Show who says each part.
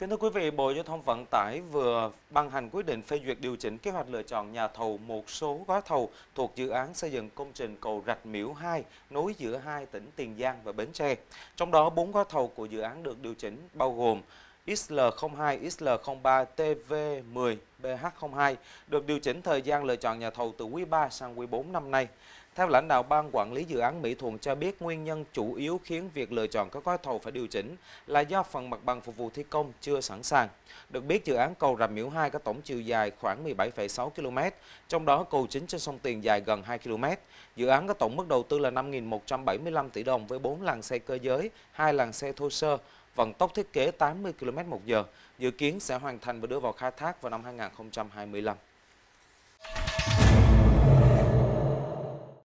Speaker 1: Kính thưa quý vị, Bộ Giao thông Vận tải vừa ban hành quyết định phê duyệt điều chỉnh kế hoạch lựa chọn nhà thầu một số gói thầu thuộc dự án xây dựng công trình cầu Rạch Miễu 2 nối giữa hai tỉnh Tiền Giang và Bến Tre. Trong đó, bốn gói thầu của dự án được điều chỉnh bao gồm XL02, XL03, TV10, BH02 được điều chỉnh thời gian lựa chọn nhà thầu từ quý 3 sang quý 4 năm nay. Theo lãnh đạo ban quản lý dự án Mỹ Thuận cho biết nguyên nhân chủ yếu khiến việc lựa chọn các gói thầu phải điều chỉnh là do phần mặt bằng phục vụ thi công chưa sẵn sàng. Được biết dự án cầu Rạch Miễu 2 có tổng chiều dài khoảng 17,6 km, trong đó cầu chính trên sông Tiền dài gần 2 km. Dự án có tổng mức đầu tư là 5.175 tỷ đồng với 4 làn xe cơ giới, 2 làn xe thô sơ, vận tốc thiết kế 80 km một giờ, dự kiến sẽ hoàn thành và đưa vào khai thác vào năm 2020. 2025.